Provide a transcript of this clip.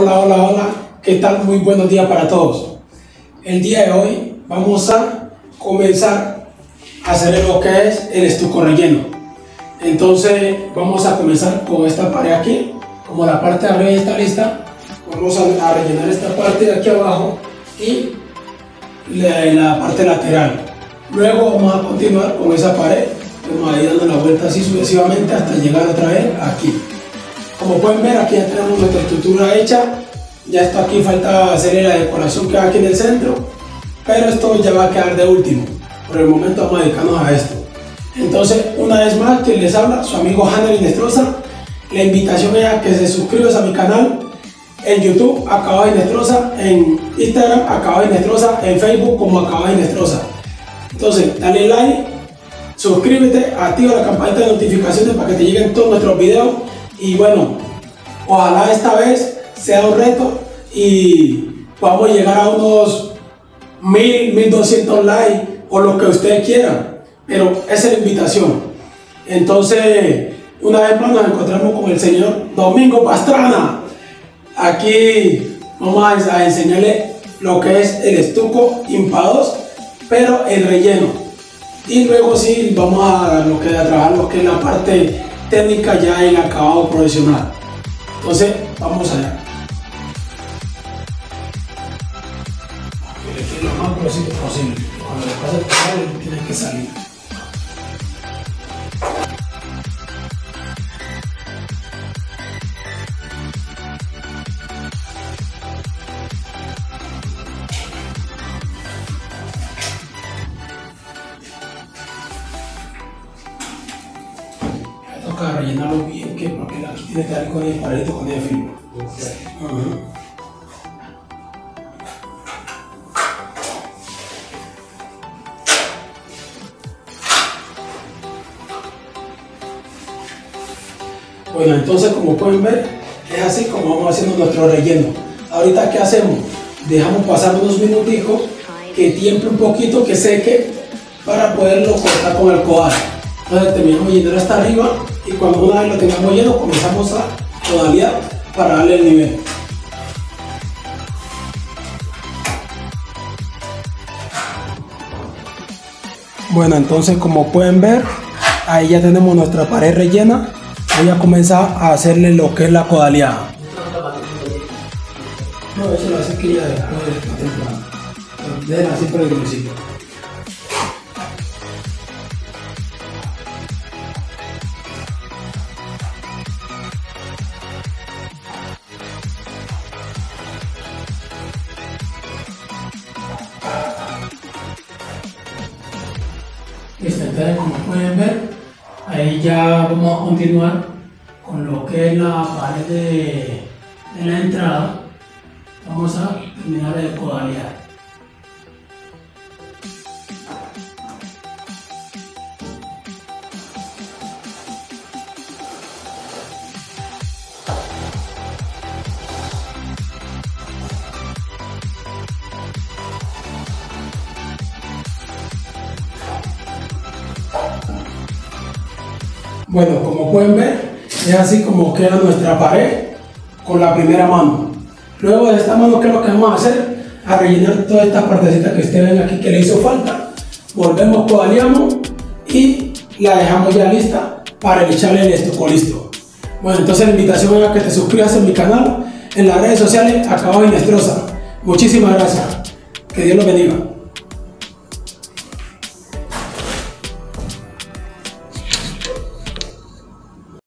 Hola, hola, hola. ¿Qué tal? Muy buenos días para todos. El día de hoy vamos a comenzar a hacer lo que es el estuco relleno. Entonces vamos a comenzar con esta pared aquí. Como la parte de arriba está lista, vamos a, rellenar esta parte de aquí abajo y la, parte lateral. Luego vamos a continuar con esa pared, vamos a ir dando la vuelta así sucesivamente hasta llegar otra vez aquí. Como pueden ver, aquí ya tenemos nuestra estructura hecha. Ya está aquí, falta hacer la decoración que hay aquí en el centro. Pero esto ya va a quedar de último. Por el momento vamos a dedicarnos a esto. Entonces, una vez más, quien les habla, su amigo Hanner Inestrosa. La invitación es a que se suscribas a mi canal en YouTube, Acaba Inestrosa, en Instagram, Acaba Inestrosa, en Facebook como Acaba Inestrosa. Entonces, dale like, suscríbete, activa la campanita de notificaciones para que te lleguen todos nuestros videos y bueno, ojalá esta vez sea un reto y podamos llegar a unos 1000, 1200 likes o lo que ustedes quieran. Pero esa es la invitación. Entonces, una vez más nos encontramos con el señor Domingo Pastrana. Aquí vamos a enseñarle lo que es el estuco impados, pero el relleno. Y luego sí vamos a lo que a trabajar lo que es la parte técnica ya en acabado profesional. Entonces, vamos allá. Que lo más posible. Cuando le pasa el canal, tiene que salir. Toca rellenarlo bien, que porque aquí tiene que dar con el paredito con el filo. Bueno, entonces como pueden ver, es así como vamos haciendo nuestro relleno. Ahorita, ¿qué hacemos? Dejamos pasar unos minuticos, que tiemple un poquito, que seque, para poderlo cortar con el coal. Entonces terminamos de llenar hasta arriba y cuando una vez lo tengamos lleno comenzamos a modalidad para darle el nivel. Bueno, entonces como pueden ver, ahí ya tenemos nuestra pared rellena. Voy a comenzar a hacerle lo que es la codaleada. No, eso lo hace ya de esta temporada. Como pueden ver, ahí ya vamos a continuar con lo que es la pared de, de la entrada. Vamos a terminar de codalear. Bueno, como pueden ver, es así como queda nuestra pared con la primera mano. Luego de esta mano, ¿qué es lo que vamos a hacer? A rellenar todas estas partecitas que ustedes ven aquí que le hizo falta. Volvemos, codaleamos y la dejamos ya lista para echarle el estuco listo. Bueno, entonces la invitación es a que te suscribas a mi canal en las redes sociales Acabado Inestrosa. Muchísimas gracias. Que Dios los bendiga.